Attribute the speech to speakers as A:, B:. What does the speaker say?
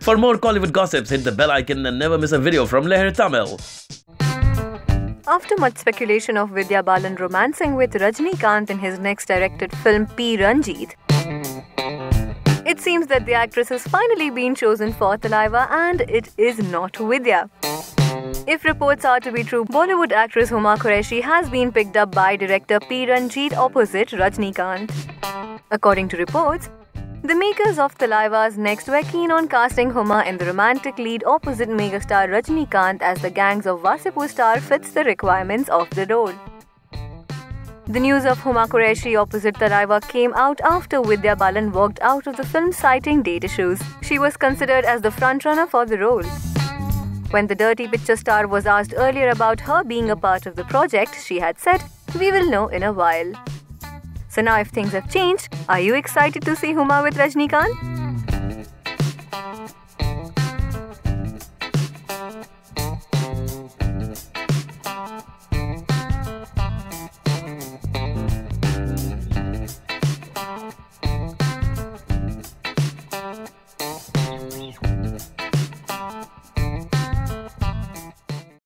A: For more Kollywood gossips, hit the bell icon and never miss a video from Lehren Tamil.
B: After much speculation of Vidya Balan romancing with Rajni Rajinikanth in his next directed film P. Ranjith, it seems that the actress has finally been chosen for Thalaiva and it is not Vidya. If reports are to be true, Bollywood actress Huma Qureshi has been picked up by director P. Ranjith opposite Rajinikanth. According to reports, the makers of Thalaiva's next were keen on casting Huma in the romantic lead opposite megastar Rajinikanth as the gangs of Wasseypur star fits the requirements of the role. The news of Huma Qureshi opposite Thalaiva came out after Vidya Balan walked out of the film citing date issues. She was considered as the frontrunner for the role. When the Dirty Picture star was asked earlier about her being a part of the project, she had said, We will know in a while. So now, if things have changed, are you excited to see Huma with Rajinikanth?